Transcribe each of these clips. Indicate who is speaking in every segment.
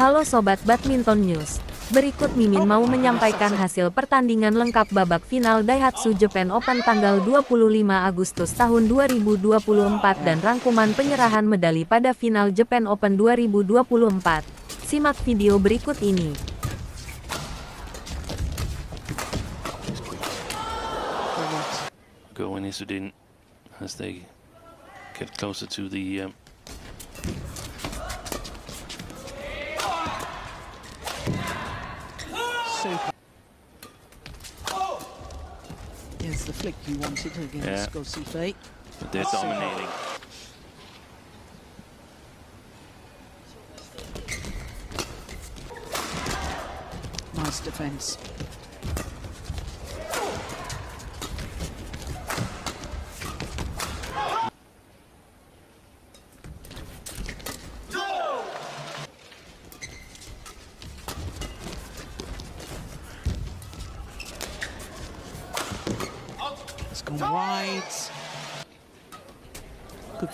Speaker 1: Halo Sobat Badminton News. Berikut Mimin mau menyampaikan hasil pertandingan lengkap babak final Daihatsu Japan Open tanggal 25 Agustus tahun 2024 dan rangkuman penyerahan medali pada final Japan Open 2024. Simak video berikut ini.
Speaker 2: As they get closer to the um,
Speaker 3: Here's the flick you wanted
Speaker 2: Yeah.
Speaker 3: against Goh Sze Fei.
Speaker 2: but they're dominating.
Speaker 3: Nice defence.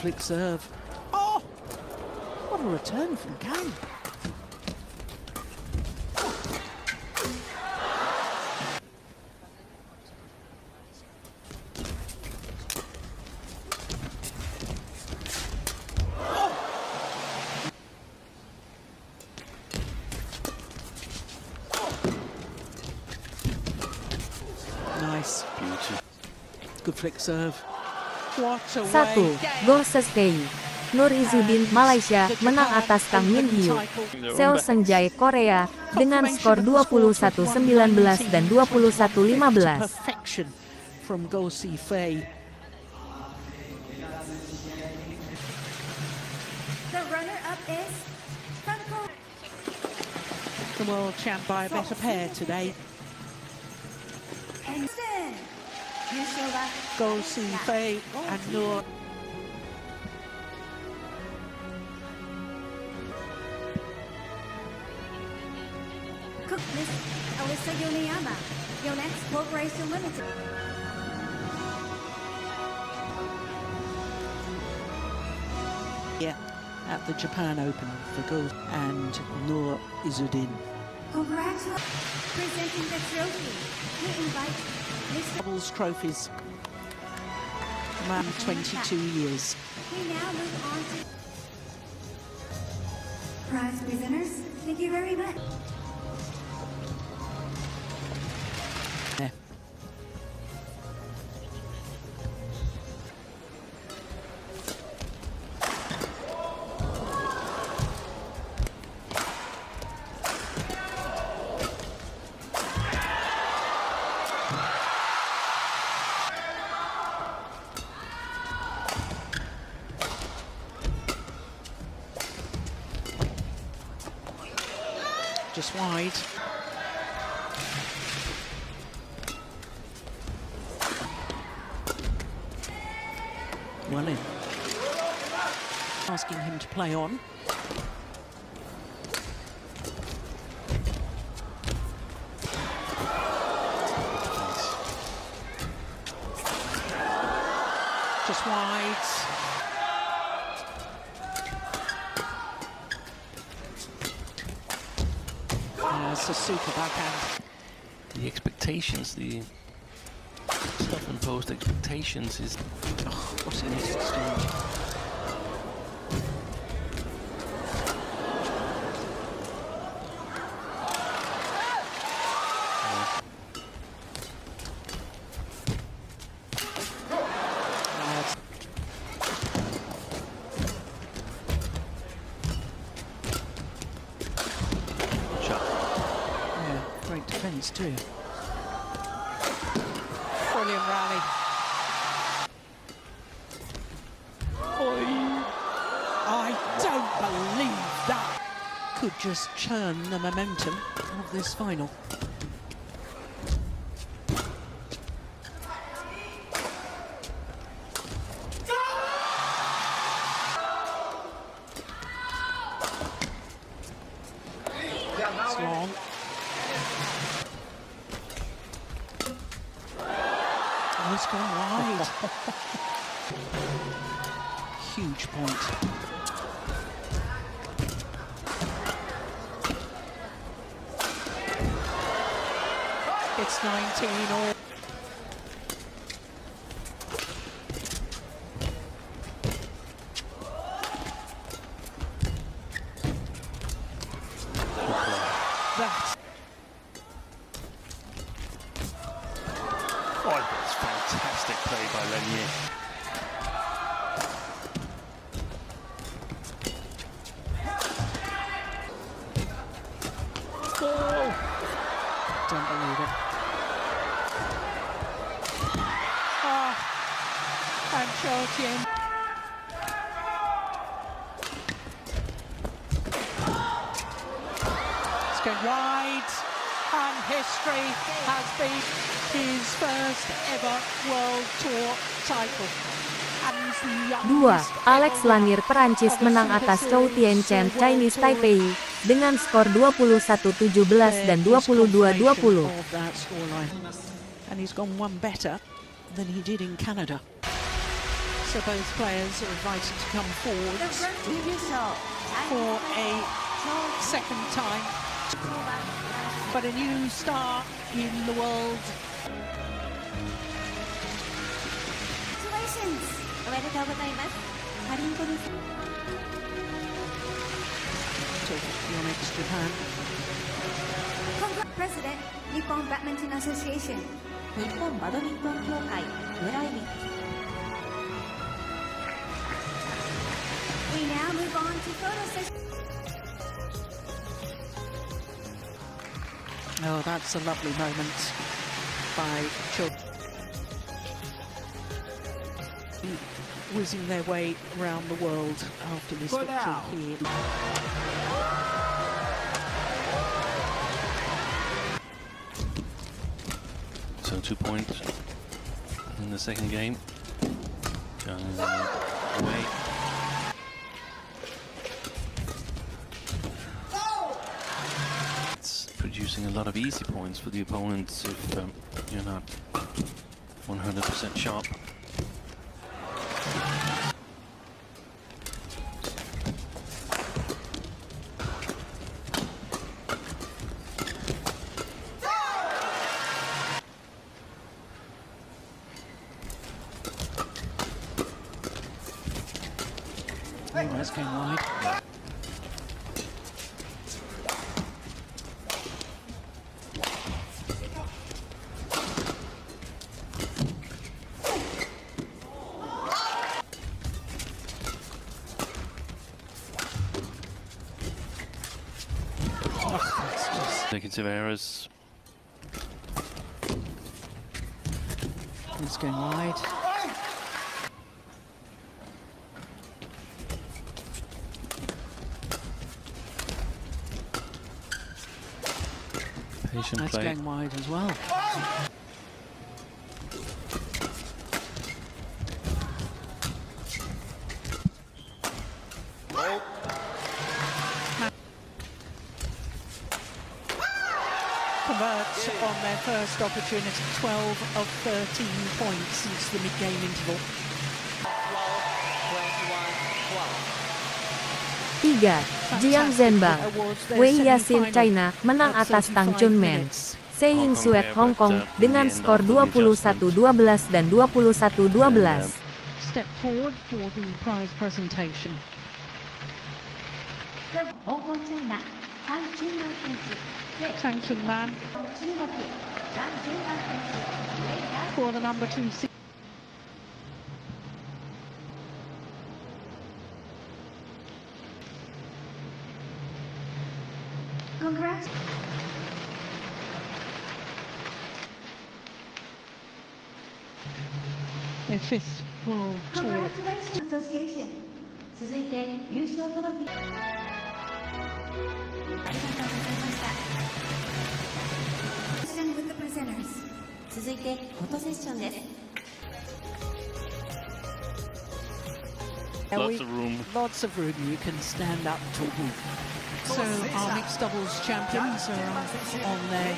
Speaker 3: Good flick serve. Oh! What a return from Kang. Nice.
Speaker 2: Beauty.
Speaker 3: Good flick serve. What a
Speaker 1: 1.
Speaker 3: way.
Speaker 1: Go Sestei. Nur Izudin, Malaysia, menang atas Kang Min Hyo. Seo Senjai, Korea, dengan skor 21-19 dan 21-15.
Speaker 3: Perfection from Go Si Fei.
Speaker 4: The runner-up is Franco
Speaker 3: The world champ by a better pair today. Goh Sze Fei and Noor.
Speaker 4: Cook Miss Alyssa Yoneyama. Yonex Corporation Limited.
Speaker 3: Yeah, at the Japan Open for Go and Noor Izzuddin.
Speaker 4: Congratulations. Presenting the trophy. We invite.
Speaker 3: Doubles trophies. Man, 22 years.
Speaker 4: We now move on to prize presenters. Thank you very much.
Speaker 3: Asking him to play on. Just wide. Uh, Sasuka backhand.
Speaker 2: The expectations, the self-imposed expectations is
Speaker 3: Oh, what an exchange. That's too. Brilliant rally. I don't believe that. Could just churn the momentum of this final. It's 19 all. And Chotien. It's going wide, and history has been his first ever World Tour title. And he's the
Speaker 1: 2.
Speaker 3: youngest
Speaker 1: Alex Lanier Perancis menang atas Chou Tien Chen Chinese Taipei dengan skor 21-17 dan 22-20.
Speaker 3: of that scoreline. And he's gone one better than he did in Canada. So both players are invited to come forward for a second time. But a new star in the world.
Speaker 4: Congratulations! Your next おめでとうございます。パリンコです。
Speaker 3: Japan.
Speaker 4: President, Nippon Badminton Association,
Speaker 5: 日本バドミントン協会、村井
Speaker 4: 満。
Speaker 3: Oh, that's a lovely moment by Cho. Whizzing their way around the world after this victory here.
Speaker 2: So two points in the second game. Zhang is a lot of easy points for the opponents if um, you're not 100% sharp.
Speaker 3: Just
Speaker 2: Negative errors.
Speaker 3: it's going wide.
Speaker 2: Patient
Speaker 3: That's
Speaker 2: play.
Speaker 3: going wide as well. missed opportunity, 12 of 13 points since the mid-game interval.
Speaker 1: 3. Jiang Zhenbang, Wei Yasin China menang atas Tang Chun Men. Sehing Suet Hong Kong dengan skor 21-12 dan 21-12.
Speaker 3: for the number two seed.
Speaker 4: Congrats.
Speaker 3: Their fifth World Tour.
Speaker 4: Congratulations, Association.
Speaker 5: 続いて優勝トロフィー
Speaker 4: ありがとうございました。
Speaker 5: 続いてフォトセッションです
Speaker 3: Yeah,
Speaker 2: Lots
Speaker 3: we-
Speaker 2: of room.
Speaker 3: Lots of room. You can stand up tall. So our mixed doubles champions are on their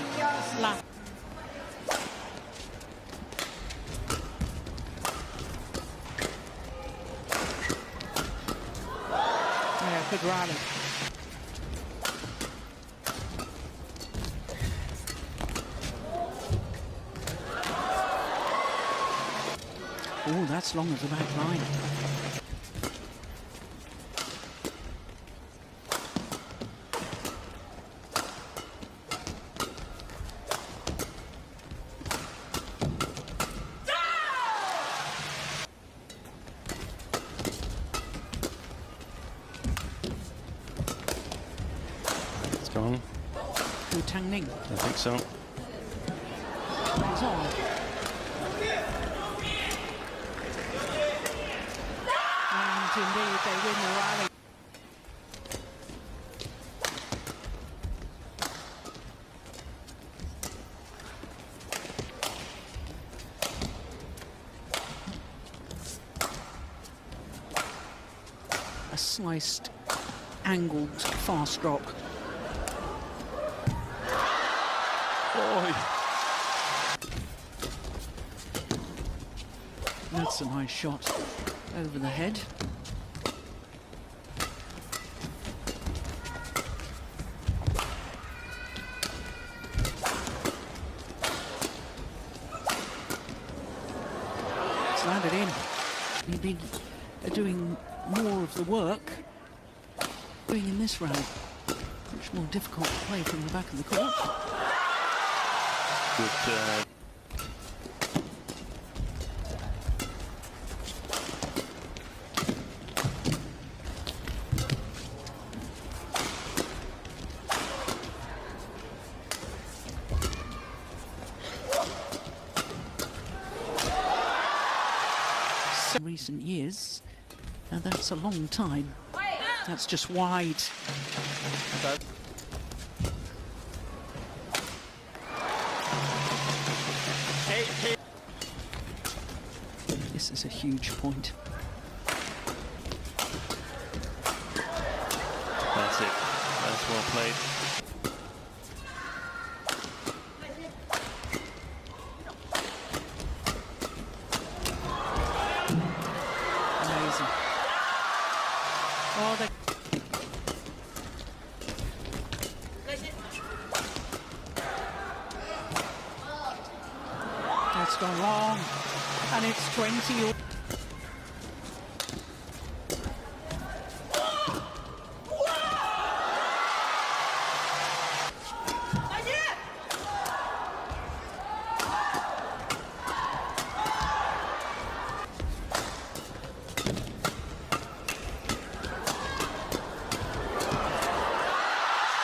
Speaker 3: lap. Yeah, good rally. That's long of the back line.
Speaker 2: It's gone.
Speaker 3: Wu Tang Ning
Speaker 2: I think so.
Speaker 3: plays on. Indeed, they win the rally. A sliced, angled fast drop.
Speaker 2: Boy.
Speaker 3: That's a nice shot over the head. It's landed in. He'd been uh, doing more of the work doing in this round. Much more difficult to play from the back of the court.
Speaker 2: Good. Uh,
Speaker 3: recent years. That's a long time. That's just wide. This is a huge point.
Speaker 2: that's it. That's well played.
Speaker 3: Amazing. Oh, they That's gone long. And it's 20. all-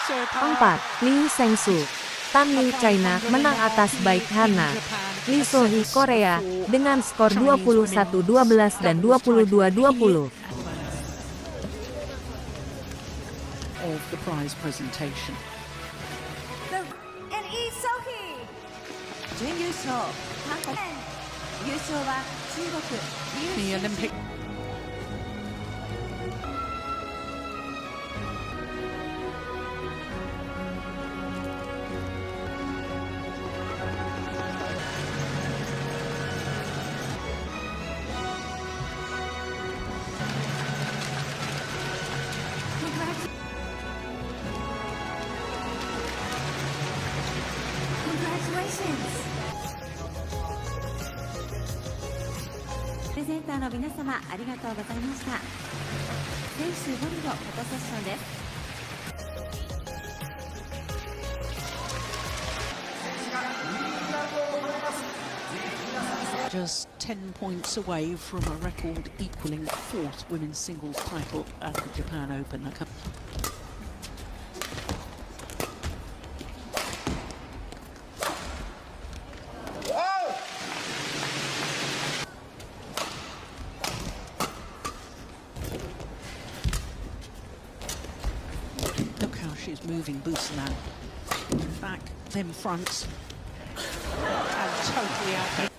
Speaker 3: Serve power.
Speaker 1: 4. Liu Shengshu. Tan Liu China menang atas Baik Hana. Lee Sohee Korea dengan skor 21-12 dan 22-20.
Speaker 3: of the prize presentation.
Speaker 4: And Lee Sohee.
Speaker 5: 準優勝韓国優勝は中国
Speaker 3: The
Speaker 5: リュウ
Speaker 3: Olympic
Speaker 5: ターの皆様ありがとうございました選手5人のフォトセッションです
Speaker 3: just 10 points away from a record equaling fourth women's singles title at the Japan Open. Then front. And totally out.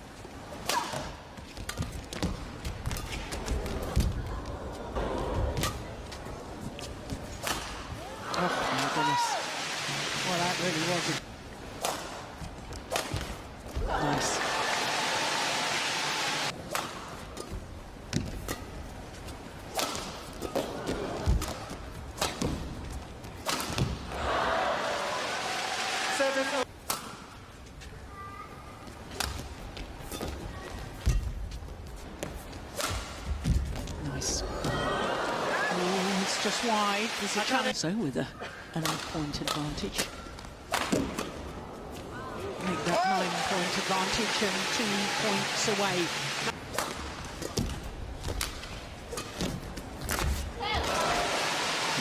Speaker 3: Wide. There's a challenge. So with a, an eight-point advantage. Make that nine-point advantage and two points away.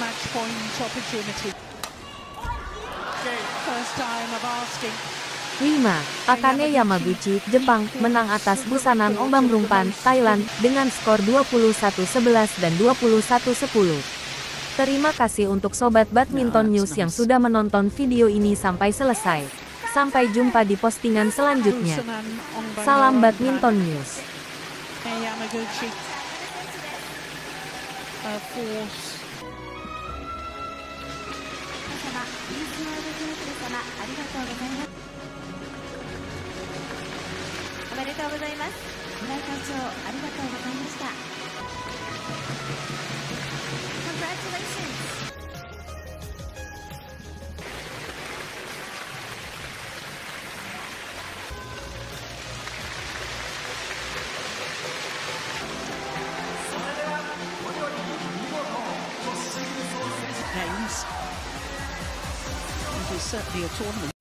Speaker 3: Match point opportunity. First time of asking.
Speaker 1: 5. Akane Yamaguchi, Jepang, menang atas Busanan Ombang Rumpan, Thailand, dengan skor 21-11 dan 21-10. Terima kasih untuk Sobat Badminton News yang sudah menonton video ini sampai selesai. Sampai jumpa di postingan selanjutnya.
Speaker 3: Busanan Ongbang
Speaker 1: Salam
Speaker 3: Rumpan.
Speaker 1: Badminton News.
Speaker 3: Hey, Yamaguchi. Uh, force.
Speaker 5: 皆様インスワードテープル様ありがとうございますおめでとうございます村井会長ありがとうございました
Speaker 4: Congratulations.
Speaker 3: games. It is certainly a tournament.